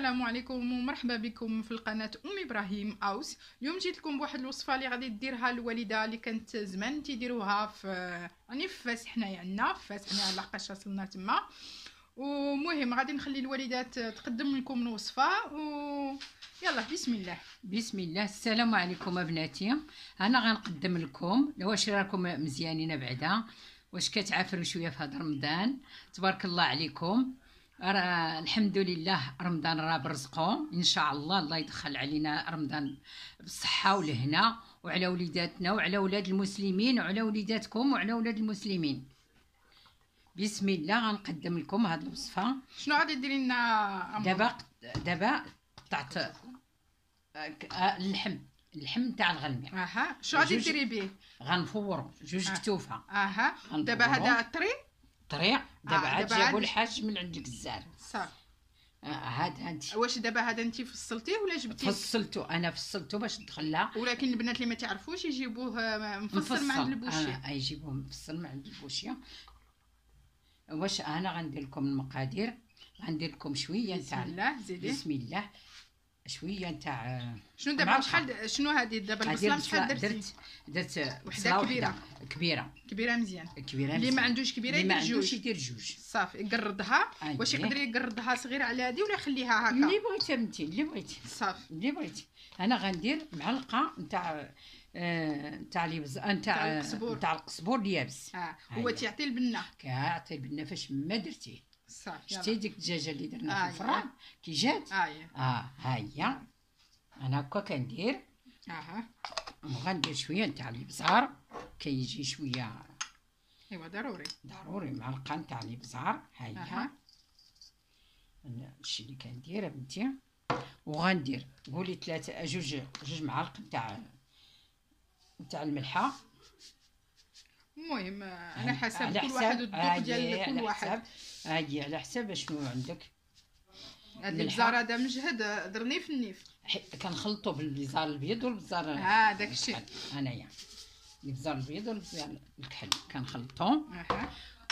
السلام عليكم ومرحبا بكم في القناة أم إبراهيم أوس. اليوم جيت لكم بواحد الوصفة اللي غادي ديرها الوالدة اللي كانت زمان تيديروها في راني في فاس حنايا عندنا في فاس حنايا لحقاش وصلنا تما. ومهم غادي نخلي الوالدات تقدم لكم الوصفة و يلا بسم الله. بسم الله. السلام عليكم أبناتي. أنا غنقدم لكم. واش راكم مزيانين بعدا؟ واش كتعافروا شوية في هذا رمضان؟ تبارك الله عليكم. راه الحمد لله رمضان راه برزقو. إن شاء الله الله يدخل علينا رمضان بالصحه والهنا وعلى وليداتنا وعلى ولاد المسلمين وعلى وليداتكم وعلى ولاد المسلمين. بسم الله غنقدم لكم هذه الوصفة. شنو غادي ديري لنا دابا دابا قطعت آه، اللحم. اللحم تاع الغلمي أها. شنو غادي ديري به؟ غنفورو جوج آه. كتوفة. أها. دابا هذا الطري طريق دابا آه، عاد جابوا الحاج من عند الجزار صافي. آه، هاد هاد واش دابا هذا انت فصلتيه ولا جبتيه؟ فصلته أنا فصلته باش ندخلها ولكن البنات اللي ما تعرفوش يجيبوه آه، مفصل مع عند البوشي آه يجيبوه مفصل مع عند البوشية. واش أنا غندير لكم المقادير؟ غندير لكم شوية بسم تاع الله زيدي. بسم الله. شوية تاع شنو دابا. شحال شنو هذه دابا البصله شحال درتي؟ درت درت كبيرة. وحدة. كبيرة. كبيرة مزيان. كبيرة اللي ما. عندوش كبيرة اللي ما يدير عندوش جوج يدير جوج. صافي يقردها أييه. واش يقدر يقردها صغيرة على هذه ولا يخليها اللي هكا بغيتي بنتي اللي بغيتي. صافي. اللي بغيتي. أنا غندير معلقة نتاع نتاع اليبز تاع نتاع. نتاع القزبور اليابس. آه. هو أييه. تيعطي البنة. كيعطي البنة فاش ما درتيه. صافي شتي ديك الدجاجه اللي درنا آه، في الفران كي جات آه ها هي أنا هكا كندير أها وغندير شوية نتاع الابزار كيجي شوية ايوا ضروري ضروري معلقه نتاع الابزار ها هي أنا هادشي اللي كندير بنتي وغندير قولي ثلاثة جوج جوج معالق نتاع نتاع الملحه المهم آه، على حسب كل واحد هاي ديال كل واحد. هاي على حساب شنو عندك. الملحة. البزار هذا مجهد آه، درني في النيف. كنخلطو بالبزار الابيض والبزار آه داك الشيء الكحل. انايا البزار الابيض والبزار الكحل كنخلطهم.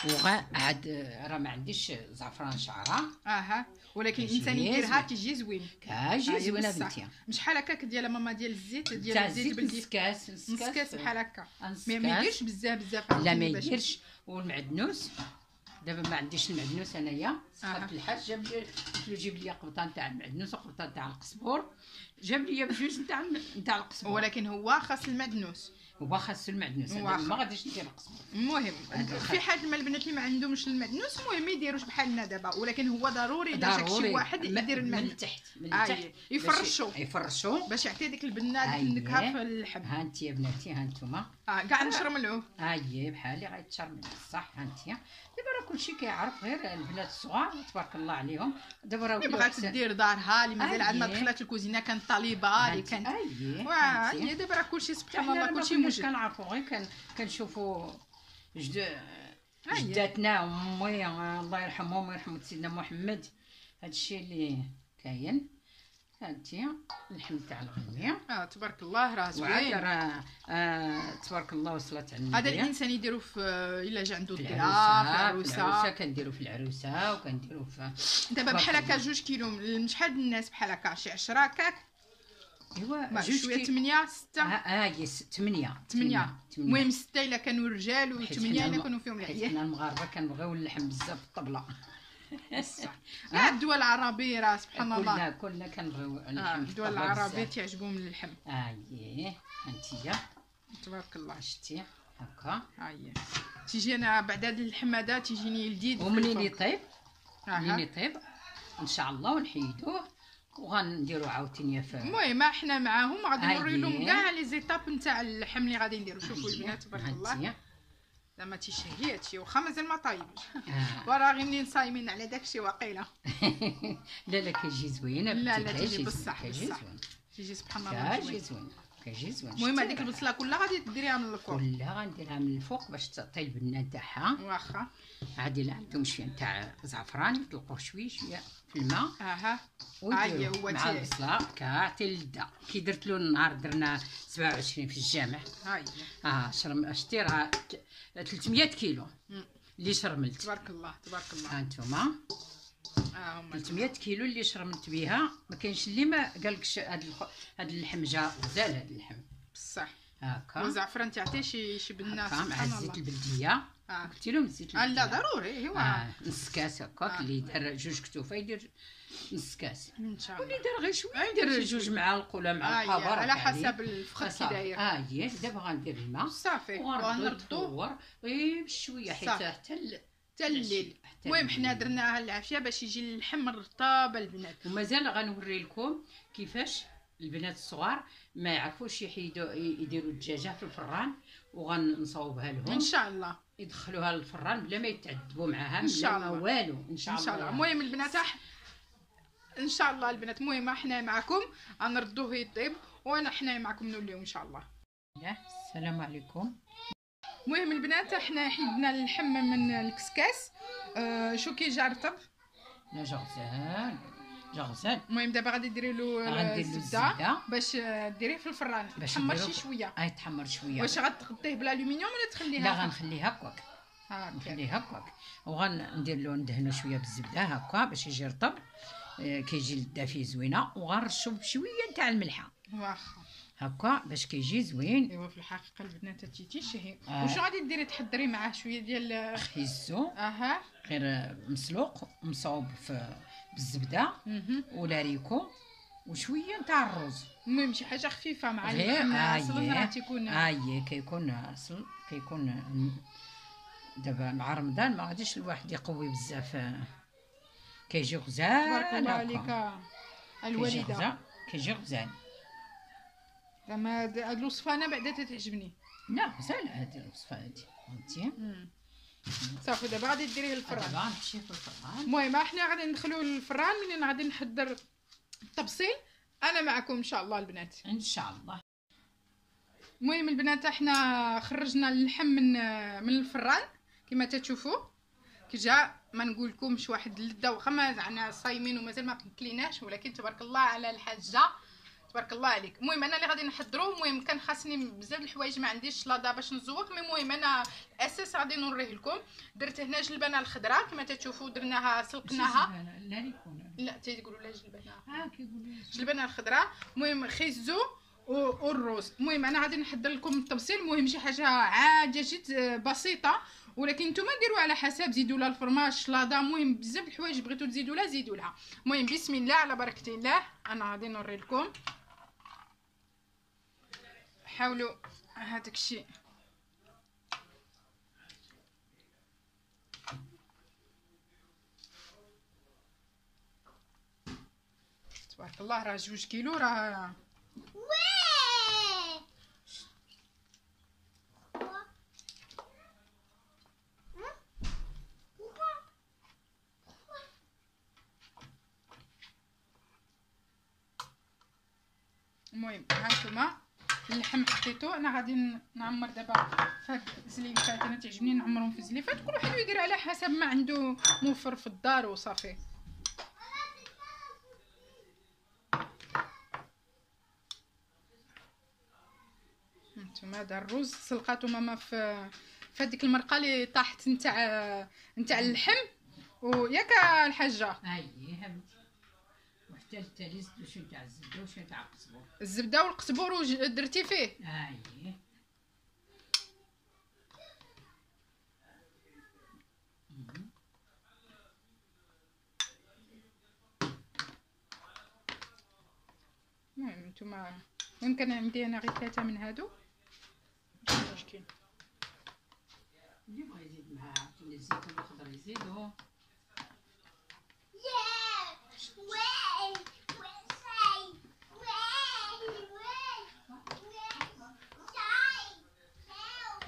أها وعاد راه ما عنديش زعفران شعرة. أها. ولكن الإنسان يديرها. تيجي زوين. كاجي زوينه بصح. بنتي مش بحال هكاك ديال ماما ديال الزيت ديال الزيت بلدي. كاس نص كاس بحال هكا. ما. يديرش بزاف بزاف. لا ما يديرش. والمعدنوس. دابا ما عنديش المعدنوس انايا. سقط الحاج جاب لي قلت له جيب لي قبطان تاع المعدنوس وقبطان تاع القزبور. جاب لي بجوج نتاع نتاع القزبور. ولكن هو خاص المعدنوس. هو خاص المعدنوس. ما غاديش ندير القزبور. المهم في حال ما البنات اللي ما عندهمش المعدنوس المهم ما يديروش بحالنا دابا. ولكن هو ضروري جاك شي واحد يدير من المعدنوس التحت من أي، التحت يفرشوا. باش- يفرشوا باش يعطي ديك البنه ديك أيه. النكهه في اللحم ها انت يا بناتي ها انتوما. آه كاع نشرملوه. هاي بحالي غيتشرب صح ها انت دابا راه كلشي كيعرف غير البنات الصغار تبارك الله عليهم. دابا راه بغات دير دارها اللي مازال عاد ما. دخلت الكوزينة كانت طالبة اللي كانت واه دابا راه كلشي سبحان الله كلشي موجود. كنعرفوا غير كان كنشوفوا جد أيه. جداتنا أمي الله يرحمهم ويرحم سيدنا محمد. هادشي اللي كاين. هانتي اللحم تاع الغنيه آه تبارك الله راه زوين. راه آه تبارك الله وصلت على هذا. الإنسان يديرو في إلا جا عنده في الضياف العروسة في العروسة كنديروا في العروسة وكنديروا في دابا بحال هكا. جوج كيلو شحال من الناس بحال هكا شي 10 هكاك؟ أيوا جوج شوية كي- 8 6 آه آه yes 8 8 المهم 6 إلا كانوا رجال حيت و8 حنا الا كانوا فيهم العيال. حنا المغاربة كنبغيو اللحم بزاف في الطبلة. كاع الدول العربية راه سبحان الله. كلنا كلنا كنبغيو آه، اللحم في الدول بزاف. تعجبهم اللحم اييه هانتيا تبارك الله. شتي هكا. هاهي تيجي أنا بعد هذا اللحم هذا تيجيني لذيذ ومنين. يطيب؟ منين. يطيب؟ إن شاء الله ونحيدوه وغنديرو عاوتاني في المهم إحنا معاهم غادي هاي. نوري لهم كاع لي زيتاب نتاع اللحم اللي غادي نديرو. شوفوا البنات تبارك الله. زعما تيشهي هادشي واخا مازال ما طايبش آه. وراه غير منين صايمين على داكشي واقيلا لا لا كيجي زوين لا، لا، تيجي كيجي بصح، كيجي بصح. زوين تيجي سبحان الله كيجي زوين. زوين المهم هذيك البصله كلها غادي ديريها من الفوق. كلها غنديرها من الفوق باش تعطي البنه تاعها واخا. عادي لا عندهم شوية نتاع زعفران يطلقوه شوية شوية في الماء. أها. ويديروا هو مع البصله كاعطي اللذه كي درت له النهار درنا 27 في الجامع. هاي آه شرم شتي راه ت- 300 كيلو. اللي شرملت تبارك الله تبارك الله. ها انتوما آه هما 300 كيلو اللي شرمت بها ما كاينش اللي ما قالكش هاد. هاد اللحم جا غزال هاد اللحم. بصح. هكا والزعفران تعطي شي شي بالناس هكا مع الزيت البلدية. آه. قلت لهم الزيت آه، لا ضروري هو. آه نص كاس هكاك آه. اللي دار جوج كتوفة يدير نص كاس إن شاء واللي الله دار غير شوية آه، يدير يدير جوج. معالق ولا آه معلقه يا، على برك حسب الفخ كي. داير. آه دابا غندير الماء. صافي. وغنردو غير بشوية حيت. حتى حتى الليل. المهم حنا. درناها العافية باش يجي اللحم رطاب البنات. ومازال غنوري لكم كيفاش البنات الصغار ما يعرفوش يحيدوا يديروا الدجاجة في الفران وغنصاوبها إن لهم شاء الله. يدخلوها للفران بلا ما يتعذبوا معاها إن شاء الله. والو إن شاء إن الله شاء الله. المهم البنات إن شاء الله البنات. المهم حنا معكم غنردوه يطيب وانا حنا معكم نوليو إن شاء الله. السلام عليكم. المهم البنات حنا حيدنا اللحم من الكسكاس. آه شو كي جا رطب لا جغزال جغزال المهم دابا غادي ديري له له الزبدة. باش آه، ديريه في الفران تحمر شي شوية. اي تحمر شوية. واش غتغطيه بالألومنيوم ولا تخليها لا غنخليه هكاك. هكا نخليه هكاك. وغندير له ندهنو شوية بالزبدة هكا باش يجي رطب آه، كيجي الدافي زوينة. وغنرشو بشوية تاع الملحة. واخا. هكا باش كيجي زوين. إيوا في الحقيقة البنات تيتي شهي آه. وشو غادي ديري تحضري معاه شوية ديال خيزو أها. غير مسلوق مصوب في بالزبدة. ولا ريكو وشوية تاع الرز. المهم شي حاجة خفيفة مع اللحم آه، أصلا راه. تيكون اي كيكون اصل كيكون دابا مع رمضان ما غاديش الواحد يقوي بزاف. آه، كيجي غزال تبارك الله. عليك. الوالدة. كيجي غزال. زعما هاد هاد الوصفة أنا بعدا تتعجبني لا غزال هادي الوصفة هادي فهمتي. صافي دابا غادي ديريه للفران دابا غنمشي في الفران. المهم إحنا غادي ندخلو للفران منين غادي نحضر التبصيل أنا معكم إن شاء الله البنات. إن شاء الله. المهم البنات إحنا خرجنا اللحم من من الفران كما تتشوفوا. كي جا ما نقولكمش واحد اللذه واخا ما زعنا صايمين ومازال ما كليناش ولكن تبارك الله على الحاجة. تبارك الله عليك. المهم أنا اللي غادي نحضرو المهم كان خاصني بزاف الحوايج ما عنديش لادا باش نزوق. مي المهم أنا الاساس غادي نوريه لكم. درت هنا جلبانه الخضراء كما تتشوفوا درناها سلقناها. لا لا تيقولوا لا جلبانه ها كيقولوا جلبانه الخضراء المهم خيزو والروز. المهم أنا غادي نحضر لكم التبصيل المهم شي حاجة عاديه جد آه، بسيطة. ولكن نتوما ديروا على حسب زيدوا لها الفرماج شلاضه المهم بزاف الحوايج بغيتو تزيدوا لها زيدوا لها. المهم بسم الله على بركة الله. أنا غادي نوري لكم. حاولوا هذاك الشيء تبارك الله راه جوج كيلو راه المهم ها نتوما اللحم حطيتو. أنا غادي نعمر دابا فهاد الزليفات أنا تعجبني نعمرهم في الزليفات كل واحد يدير على حسب ما عنده موفر في الدار وصافي. نتوما هذا الرز سلقاتو ماما في في هذيك المرقة اللي طاحت نتاع نتاع اللحم. وياك الحاجة. هاي وحتى التالي زدتو شوية تاع الزبدة وشويه تاع القزبر الزبدة والقزبور درتي فيه. هاي المهم نتوما يمكن عندي أنا غير ثلاثة من هادو. مشكل اللي بغى يزيد معاها كاين الزيتون الخضر يزيدو.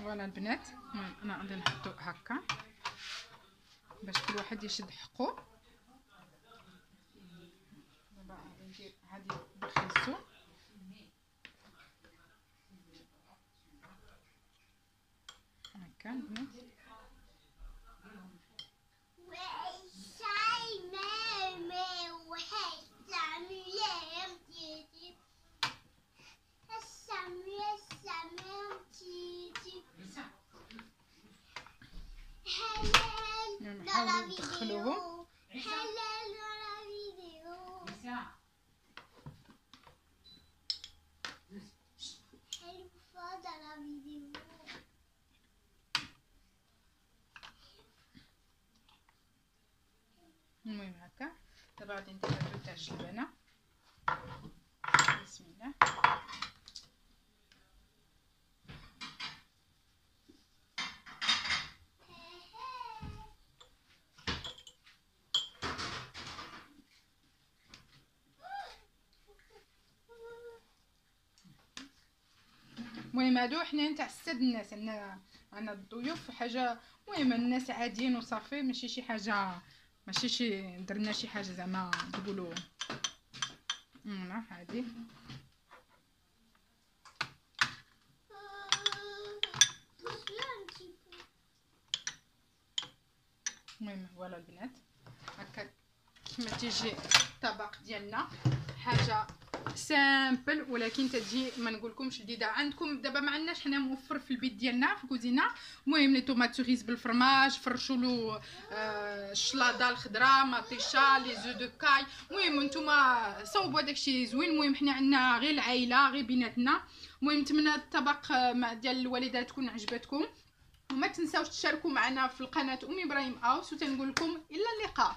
فوالا البنات أنا غادي نحطو هكا باش كل واحد يشد حقو. دابا غادي ندير هادي بالخيزو هكا البنات غادي ندير هادو تاع الجبنه بسم الله. المهم هادو حنا تاع السد الناس أنا أنا الضيوف حاجة المهم الناس عاديين وصافي ماشي شي حاجة ماشي شي درنا شي حاجة زعما تقولوا هنا هادي المهم فوالا البنات. هكا كيما تيجي الطبق ديالنا. حاجة simple ولكن تجي ما نقولكمش جديدة. عندكم دابا ما عندناش حنا موفر في البيت ديالنا في الكوزينه المهم les tomates cerises بالفرماج فرشوا له الشلاضه الخضراء مطيشه les œufs de caille. المهم نتوما صوبوا داكشي زوين. المهم حنا عندنا غير العائله غير بيناتنا. المهم نتمنى الطبق آه، ديال الوالدة تكون عجبتكم. وما تنساوش تشاركوا معنا في القناة أم إبراهيم أوس وتنقول لكم إلى اللقاء.